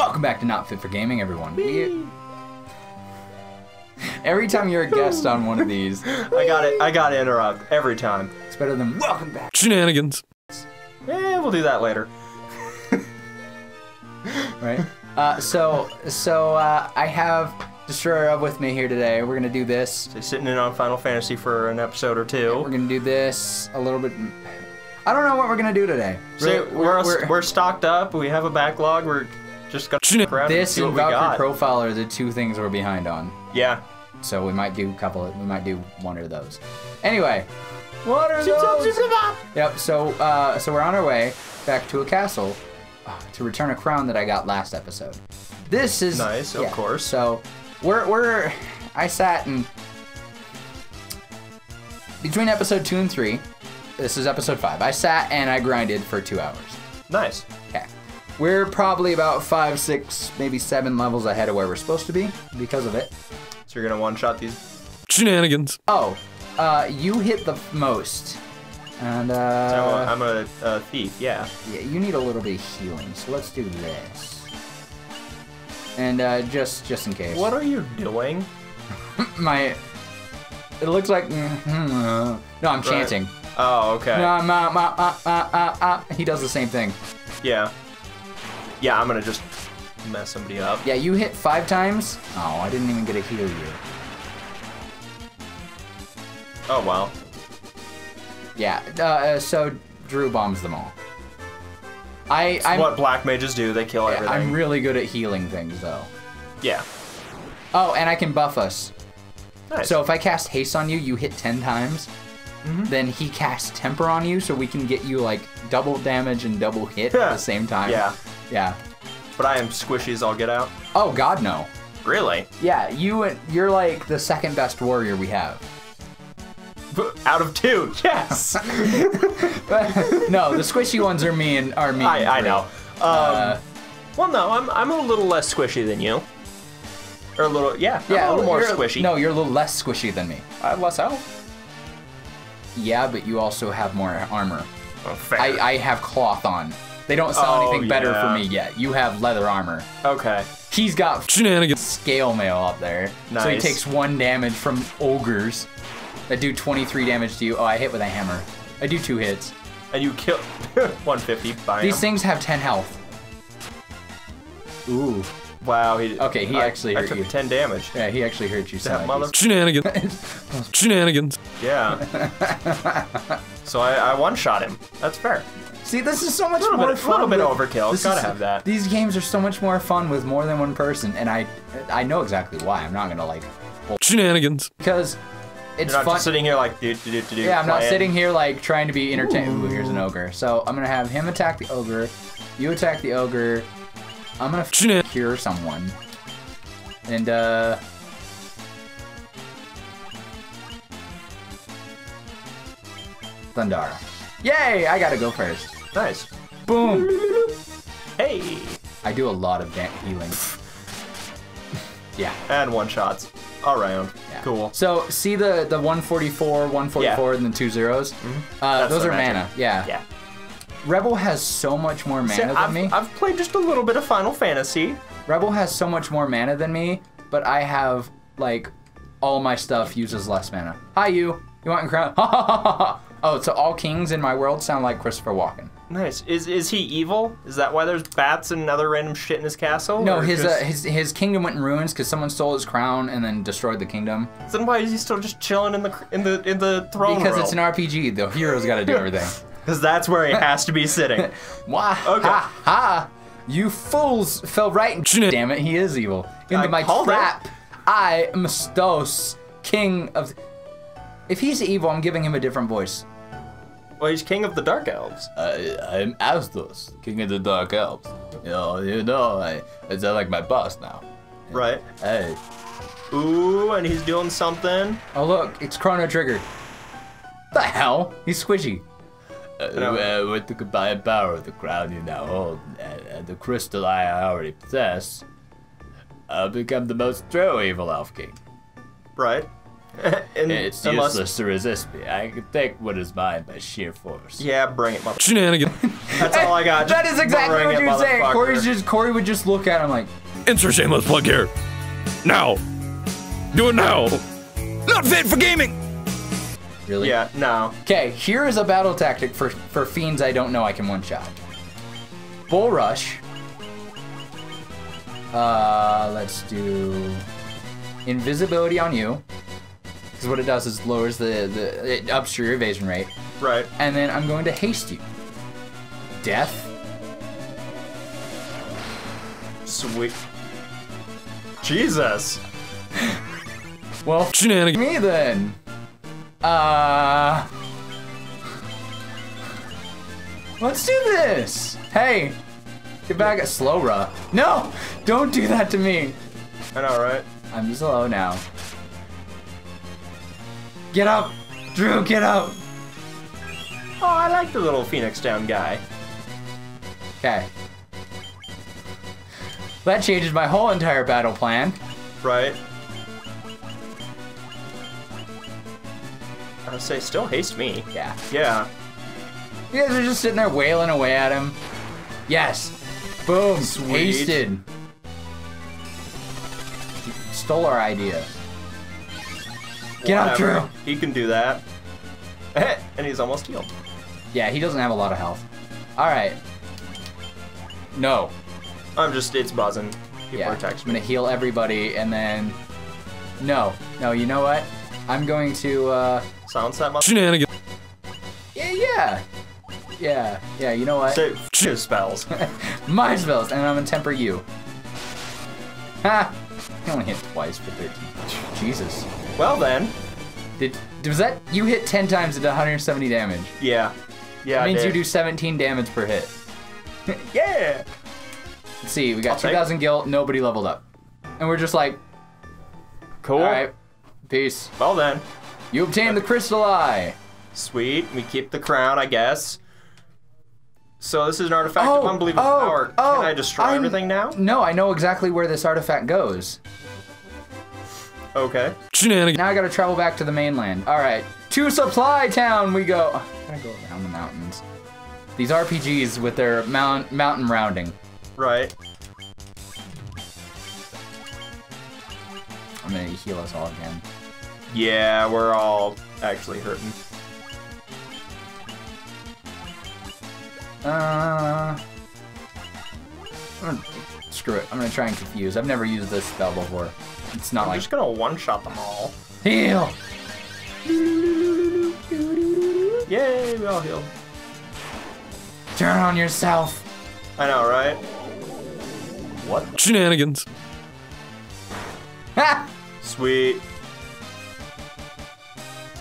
Welcome back to Not Fit for Gaming, everyone. We... Every time you're a guest on one of these, I got it. I got to interrupt every time. it's better than welcome back. Shenanigans. Eh, we'll do that later. Right? Uh, so, so uh, I have DestroyerOf with me here today. We're gonna do this. So sitting in on Final Fantasy for an episode or two. We're gonna do this a little bit. I don't know what we're gonna do today. So Really, we're, we're, stocked up. We have a backlog. We're just around this and Valkyrie. Profile are the two things we're behind on. yeah. So we might do a couple. Of, we might do one of those. Anyway, what are those? Yep. So uh, so we're on our way back to a castle uh, to return a crown that I got last episode. This is Nice, of course. So we're we're I sat and between episode two and three. This is episode five. I sat and I grinded for two hours. Nice. Okay. We're probably about five, six, maybe seven levels ahead of where we're supposed to be because of it. So you're gonna one shot these. Shenanigans. Oh, uh, you hit the most. And, uh, I'm a, a thief. Yeah. yeah, you need a little bit of healing, so let's do this. And, uh, just, just in case. What are you doing? My, it looks like, no, I'm chanting. Oh, okay. Ma, ma, ah, ah. He does the same thing. Yeah. Yeah, I'm gonna just mess somebody up. Yeah, you hit five times. Oh, I didn't even get to heal you. Oh wow. Yeah, uh, so Drew bombs them all. I, I'm, what black mages do? They kill yeah, everything. I'm really good at healing things, though. yeah. Oh, and I can buff us. Nice. So if I cast haste on you, you hit 10 times. Mm-hmm. Then he casts temper on you, so we can get you like double damage and double hit at the same time. Yeah. Yeah. But I am squishy as all get out. Oh God, no. Really? Yeah, you and you're like the second best warrior we have. Out of two. Yes. no, the squishy ones are me and are me. and I I know. Um, Uh, well, no, I'm I'm a little less squishy than you. Or a little, yeah, I'm yeah, a little more squishy. No, you're a little less squishy than me. I have less health. Yeah, but you also have more armor. Oh, fair. I, I have cloth on. They don't sell Oh, anything better yeah. for me yet. You have leather armor. okay. He's got Shenanigans. scale mail up there. So he takes one damage from ogres that do 23 damage to you. Oh, I hit with a hammer. I do two hits. And you kill 150 by These things have 10 health. Ooh. Wow. He, Okay, he I- actually I hurt took you. 10 damage. Yeah, he actually hurt you. That so mother. Shenanigans. Shenanigans. Yeah. so I, I one shot him. That's fair. See, this is so much Little more bit- fun. little bit with- overkill. this Gotta is- have that. These games are so much more fun with more than one person, and I, I know exactly why. I'm not gonna like Shenanigans. because it's You're not fun. just sitting here like do do do do. do, Yeah, I'm not sitting here like trying to be entertained. Ooh, here's an ogre. So I'm gonna have him attack the ogre. You attack the ogre. I'm gonna Shenan- cure someone. And uh. Thundara. Yay! I gotta go first. Nice. Boom! Hey. I do a lot of da- healing. yeah. And one shots. All round. Yeah. Cool. So see the the 144, 144, and the two zeros. Uh, those are magic. mana. Yeah. Yeah. Rebel has so much more mana See, than I've, me. I've played just a little bit of Final Fantasy. Rebel has so much more mana than me, but I have like all my stuff uses less mana. Hi you. You want a crown? Oh, so all kings in my world sound like Christopher Walken. Nice. Is is he evil? Is that why there's bats and other random shit in his castle? No, his just- uh, his his kingdom went in ruins because someone stole his crown and then destroyed the kingdom. Then why is he still just chilling in the in the in the throne Because room? it's an RPG, the hero's got to do everything. Because that's where he has to be sitting. Wah, Okay. ha, ha! You fools fell right in. Damn it, he is evil. Into I my called it. trap. I, Mustos, king of. If he's evil, I'm giving him a different voice. Well, he's king of the dark elves. I, I'm Astos, king of the Dark Elves. You know, you know, I, I sound like my boss now. Right. Hey. Ooh, and he's doing something. Oh look, it's Chrono Trigger. The hell? He's squishy. know. Uh, with the combined power of the crown you now hold and, and the crystal eye I already possess, I'll become the most true evil elf king. Right. And It's unless, useless to resist me. I can take what is mine by sheer force. Yeah, bring it, mother. Shenanigans. That's all I got. That Just is exactly what you're saying. Corey's just Corey would just look at him like, Insert shameless plug here. Now. Do it now. Not fit for gaming. really? Yeah, no. Okay, here is a battle tactic for for fiends I don't know I can one shot. Bull rush. Uh, let's do invisibility on you. Because what it does is lowers the the it ups your evasion rate, Right. and then I'm going to haste you. Death. Sweet. Jesus. Well, Shenanigans. me then. Uh. Let's do this. Hey, get back at Slowra. No, don't do that to me. I know, right? I'm slow now. Get up, Drew. Get up. Oh, I like the little Phoenix Down guy. Okay. That changes my whole entire battle plan. Right. I would say, still haste me. Yeah. Yeah. You guys are just sitting there wailing away at him. Yes. Boom. Sweet. Hasted. Stole our idea. Get out, Whatever. Drew. He can do that. and he's almost healed. Yeah, he doesn't have a lot of health. All right. No. I'm just, it's buzzing. People Yeah. are I'm gonna heal everybody and then. No. No. You know what? I'm going to. uh... Silence that mother. Shenanigans. Yeah. Yeah. Yeah. Yeah. You know what? Say, f- his spells. My spells, and I'm gonna temper you. Ha! I only hit twice for 13. Jesus. Well then. Did was that you hit 10 times and did 170 damage? Yeah. Yeah, That means you do 17 damage per hit. Yeah. Let's see, we got I'll take 2,000 gil, nobody leveled up, and we're just like, Cool. all right, peace. Well then. You obtained the crystal eye. Sweet. We keep the crown, I guess. So this is an artifact of oh, unbelievable oh, power. oh, Can I destroy I'm- everything now? No, I know exactly where this artifact goes. Okay. Shenanigans. Now I gotta travel back to the mainland. All right, to Supply Town we go. Oh, I gotta go around the mountains. These RPGs with their mount, mountain rounding. Right. I'm gonna heal us all again. Yeah, we're all actually hurting. Uh, I'm gonna, screw it. I'm gonna try and confuse. I've never used this spell before. It's not I'm like just gonna one-shot them all. heal. Yay, we all heal. Turn on yourself. I know, right? What? Shenanigans. Ha! Sweet.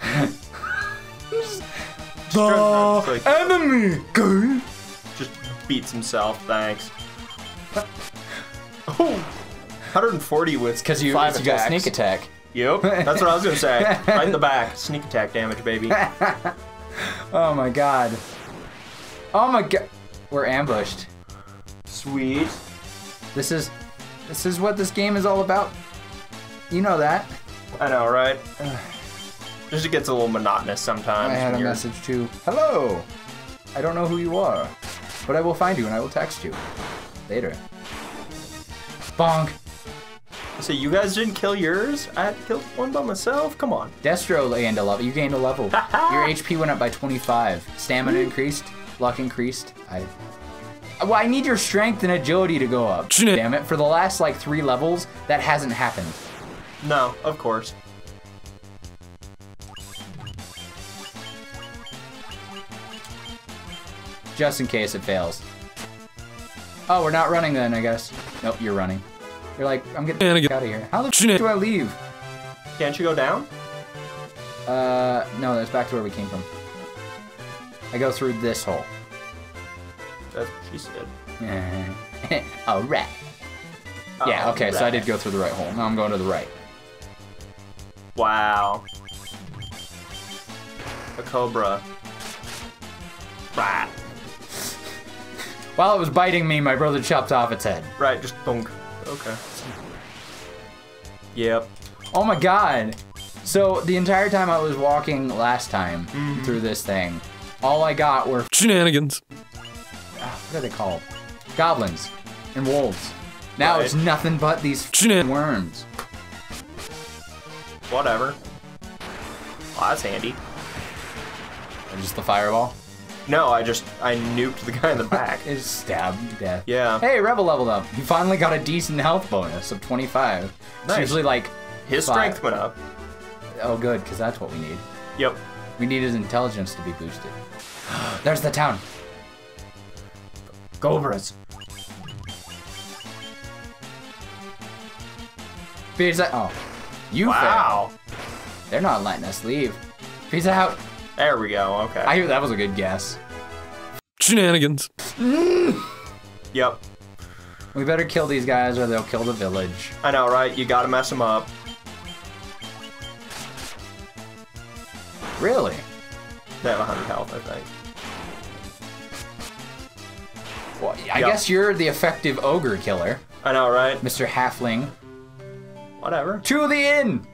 The like- enemy. Go. Just beats himself, thanks. Oh! 140 with Because you, five you got sneak attack. Yep, that's what I was gonna say. right in the back. Sneak attack damage, baby. Oh my god. Oh my god. We're ambushed. Sweet. This is this is what this game is all about. You know that. I know, right? Just it gets a little monotonous sometimes. I had a you're- message too. Hello. I don't know who you are, but I will find you and I will text you later. Bonk. So you guys didn't kill yours? I had to kill one by myself? Come on. Destro gained a level. You gained a level. Your HP went up by 25. Stamina increased. Luck increased. I. Well, I need your strength and agility to go up. Damn it! For the last like three levels, that hasn't happened. No, of course. Just in case it fails. Oh, we're not running then, I guess. Nope, you're running. You're like, I'm getting Shenanigans. out of here. How the do I leave? Can't you go down? Uh, no, that's back to where we came from. I go through this hole. That's what she said. All right. Yeah, Oh, okay, so I did go through the right hole. Now I'm going to the right. Wow. A cobra. Right. While it was biting me, my brother chopped off its head. Right, just thunk. Okay. Yep. Oh my god. So the entire time I was walking last time Mm-hmm. through this thing, all I got were Shenanigans. what are they called? Goblins and wolves. Now Right. it's nothing but these Shen- worms. Whatever. Well, that's handy. And just the fireball. No, I just I nuked the guy in the back. It's stabbed to death. Yeah. Hey, Rebel leveled up. He finally got a decent health bonus of 25. It's Nice. usually like His five. strength went up. Oh, good, because that's what we need. Yep. We need his intelligence to be boosted. There's the town. Cobras. Peace out. Oh, you Wow. failed. They're not letting us leave. Peace out. There we go. Okay. I hear that was a good guess. Shenanigans. Mm. yep. We better kill these guys or they'll kill the village. I know, right? You gotta mess them up. Really? They have 100 health, I think. Well, I Yeah. guess you're the effective ogre killer, I know, right? Mr. Halfling. Whatever. To the inn!